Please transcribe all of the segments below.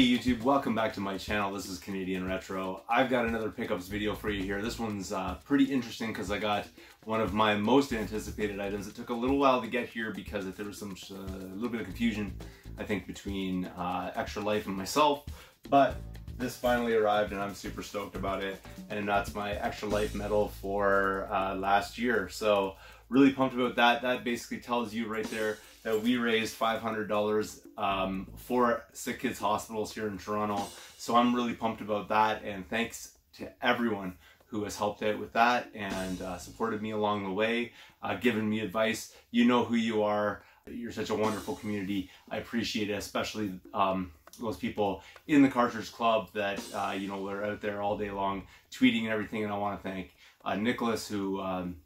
YouTube? Welcome back to my channel. This is Canadian Retro. I've got another pickups video for you here. This one's uh, pretty interesting because I got one of my most anticipated items. It took a little while to get here because there was some uh, a little bit of confusion, I think, between uh, Extra Life and myself. But this finally arrived and I'm super stoked about it. And that's my Extra Life medal for uh, last year. So really pumped about that. That basically tells you right there that we raised $500 um, for Sick Kids Hospitals here in Toronto. So I'm really pumped about that. And thanks to everyone who has helped out with that and uh, supported me along the way, uh, given me advice. You know who you are. You're such a wonderful community. I appreciate it, especially um, those people in the Cartridge Club that, uh, you know, are out there all day long tweeting and everything. And I want to thank uh, Nicholas, who um,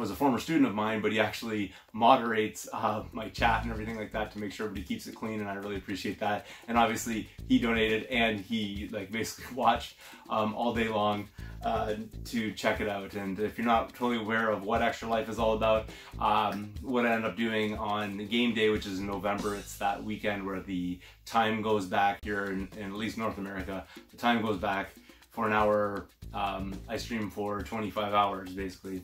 was a former student of mine, but he actually moderates uh, my chat and everything like that to make sure everybody keeps it clean, and I really appreciate that. And obviously, he donated and he like basically watched um, all day long uh, to check it out. And if you're not totally aware of what Extra Life is all about, um, what I end up doing on game day, which is in November, it's that weekend where the time goes back here in, in at least North America. The time goes back for an hour. Um, I stream for 25 hours basically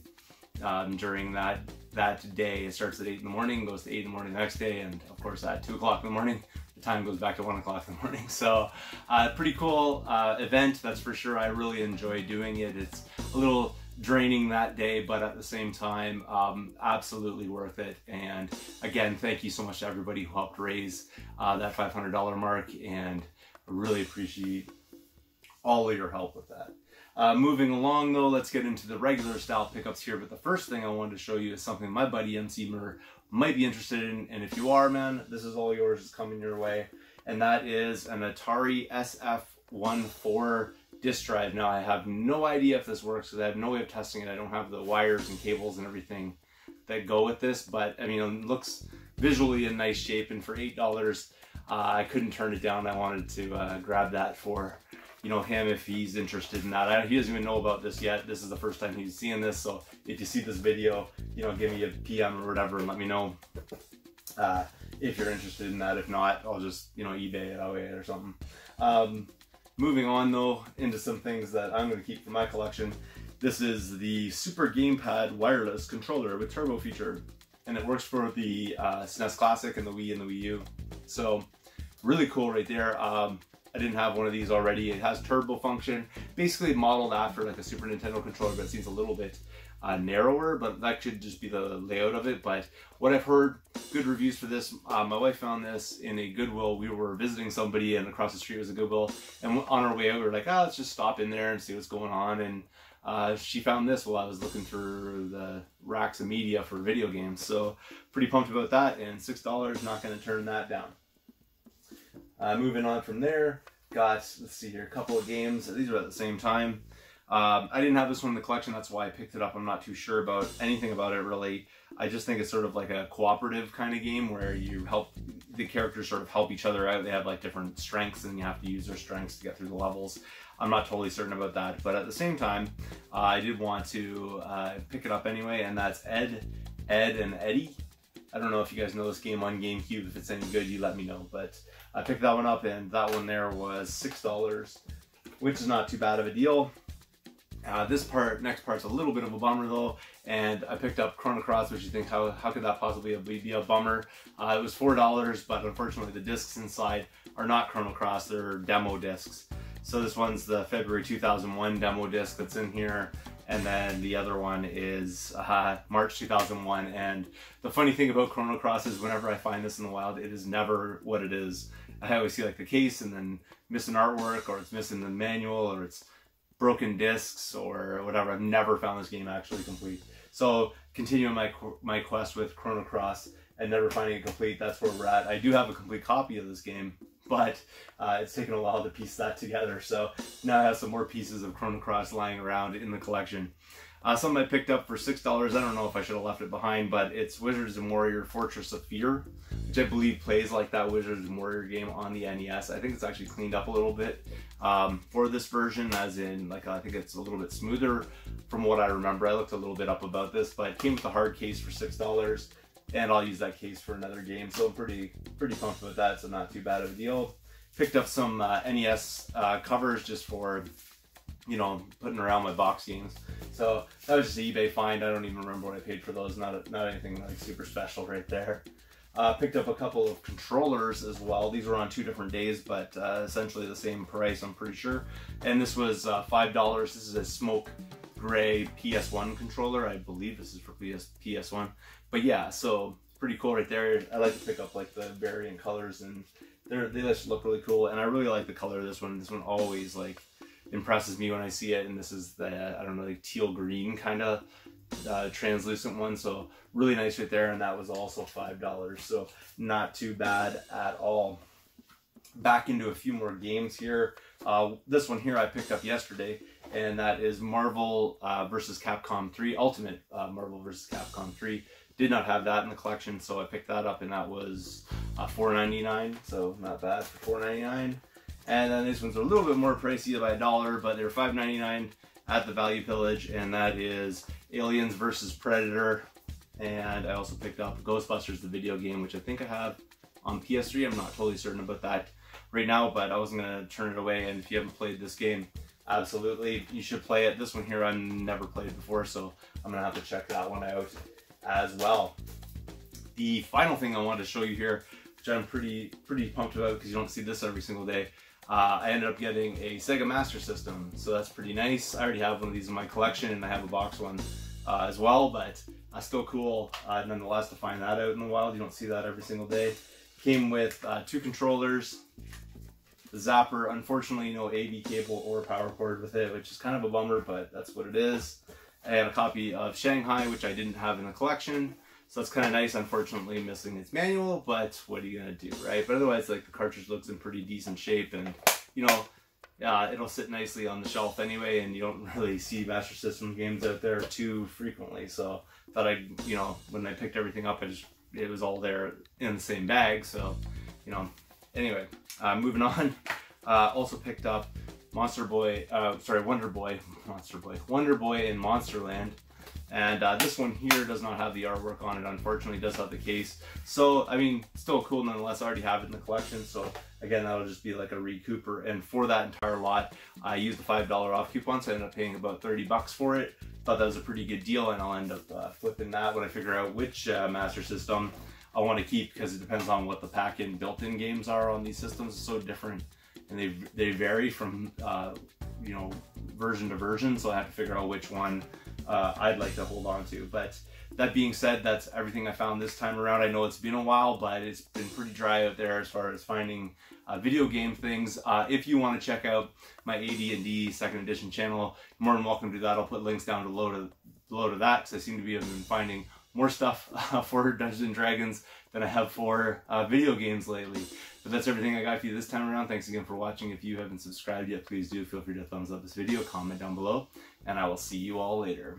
um, during that that day. It starts at 8 in the morning, goes to 8 in the morning the next day, and of course at 2 o'clock in the morning, the time goes back to 1 o'clock in the morning. So uh, pretty cool uh, event, that's for sure. I really enjoy doing it. It's a little draining that day, but at the same time, um, absolutely worth it. And again, thank you so much to everybody who helped raise uh, that $500 mark, and I really appreciate all of your help with that. Uh, moving along though, let's get into the regular style pickups here. But the first thing I wanted to show you is something my buddy MC Mur might be interested in. And if you are, man, this is all yours. It's coming your way. And that is an Atari SF314 disk drive. Now I have no idea if this works because I have no way of testing it. I don't have the wires and cables and everything that go with this. But I mean, it looks visually in nice shape. And for $8, uh, I couldn't turn it down. I wanted to uh, grab that for you know him if he's interested in that. I, he doesn't even know about this yet. This is the first time he's seeing this. So if you see this video, you know, give me a PM or whatever and let me know uh, if you're interested in that. If not, I'll just you know eBay it away or something. Um, moving on though into some things that I'm going to keep for my collection. This is the Super Gamepad wireless controller with turbo feature, and it works for the uh, SNES Classic and the Wii and the Wii U. So really cool right there. Um, I didn't have one of these already. It has turbo function, basically modeled after like a Super Nintendo controller, but it seems a little bit uh, narrower, but that could just be the layout of it. But what I've heard, good reviews for this. Uh, my wife found this in a Goodwill. We were visiting somebody, and across the street was a Goodwill. And on our way out, we were like, oh, let's just stop in there and see what's going on. And uh, she found this while I was looking through the racks of media for video games. So pretty pumped about that. And $6, not going to turn that down. Uh, moving on from there, got, let's see here, a couple of games. These are at the same time. Um, I didn't have this one in the collection, that's why I picked it up. I'm not too sure about anything about it really. I just think it's sort of like a cooperative kind of game where you help, the characters sort of help each other out. They have like different strengths and you have to use their strengths to get through the levels. I'm not totally certain about that, but at the same time, uh, I did want to uh, pick it up anyway, and that's Ed, Edd, and Eddy. I don't know if you guys know this game on GameCube. If it's any good, you let me know. But I picked that one up, and that one there was six dollars, which is not too bad of a deal. Uh, this part, next part's a little bit of a bummer though, and I picked up Chrono Cross, which you think how how could that possibly be a bummer? Uh, it was four dollars, but unfortunately the discs inside are not Chrono Cross; they're demo discs. So this one's the February 2001 demo disc that's in here and then the other one is uh, March 2001. And the funny thing about Chrono Cross is whenever I find this in the wild, it is never what it is. I always see like the case and then missing artwork, or it's missing the manual, or it's broken discs, or whatever. I've never found this game actually complete. So continuing my my quest with Chrono Cross and never finding it complete, that's where we're at. I do have a complete copy of this game, but uh, it's taken a while to piece that together. So now I have some more pieces of Chrono Cross lying around in the collection. Uh, something I picked up for $6. I don't know if I should have left it behind, but it's Wizards and Warrior Fortress of Fear, which I believe plays like that Wizards and Warrior game on the NES. I think it's actually cleaned up a little bit um, for this version, as in, like, I think it's a little bit smoother from what I remember. I looked a little bit up about this, but it came with a hard case for $6 and I'll use that case for another game. So I'm pretty pretty pumped with that. So not too bad of a deal. picked up some uh, NES uh, covers just for, you know, putting around my box games. So that was just an eBay find. I don't even remember what I paid for those. Not not anything like super special right there. Uh, picked up a couple of controllers as well. These were on two different days, but uh, essentially the same price, I'm pretty sure. And this was uh, $5. This is a smoke gray PS1 controller. I believe this is for PS, PS1. But yeah, so pretty cool right there. I like to pick up like the varying colors and they just look really cool. And I really like the color of this one. This one always like impresses me when I see it. And this is the, I don't know, like teal green kind of uh, translucent one. So really nice right there. And that was also $5. So not too bad at all. Back into a few more games here. Uh, this one here I picked up yesterday, and that is Marvel uh, versus Capcom 3, Ultimate uh, Marvel versus Capcom 3. Did not have that in the collection, so I picked that up, and that was uh, $4.99, so not bad for $4.99. And then these ones are a little bit more pricey by a dollar, but they're $5.99 at the Value Village, and that is Aliens versus Predator. And I also picked up Ghostbusters, the video game, which I think I have on PS3. I'm not totally certain about that right now, but I wasn't to turn it away. And if you haven't played this game, absolutely, you should play it. This one here, I've never played before, so I'm to have to check that one out as well. The final thing I wanted to show you here, which I'm pretty pretty pumped about because you don't see this every single day, uh, I ended up getting a Sega Master System, so that's pretty nice. I already have one of these in my collection, and I have a box one uh, as well, but uh, still cool uh, nonetheless to find that out in the wild. You don't see that every single day. Came with uh, two controllers, the zapper, unfortunately no AV cable or power cord with it, which is kind of a bummer, but that's what it is. I And a copy of Shanghai, which I didn't have in the collection. So that's kind of nice, unfortunately missing its manual, but what are you going to do, right? But otherwise, like the cartridge looks in pretty decent shape and, you know, uh, it'll sit nicely on the shelf anyway, and you don't really see Master System games out there too frequently. So thought I, you know, when I picked everything up, I just it was all there in the same bag. So, you know, anyway, uh, moving on. Uh, also picked up Monster Boy, uh, sorry, Wonder Boy, Monster Boy, Wonder Boy in Monsterland. And uh, this one here does not have the artwork on it, unfortunately, does have the case. So, I mean, still cool nonetheless. I already have it in the collection. So, again, that'll just be like a Reed Cooper. And for that entire lot, I used the $5 off coupon, so I ended up paying about 30 bucks for it. Thought that was a pretty good deal, and I'll end up uh, flipping that when I figure out which uh, Master System I want to keep because it depends on what the pack-in built-in games are on these systems. It's so different, and they they vary from uh, you know version to version. So I have to figure out which one uh, I'd like to hold on to. But that being said, that's everything I found this time around. I know it's been a while, but it's been pretty dry out there as far as finding uh, video game things. Uh, if you want to check out my AD&D second edition channel, more than welcome to that. I'll put links down below to below to that because I seem to be been finding more stuff uh, for Dungeons and Dragons than I have for uh, video games lately. But that's everything I got for you this time around. Thanks again for watching. If you haven't subscribed yet, please do feel free to thumbs up this video, comment down below, and I will see you all later.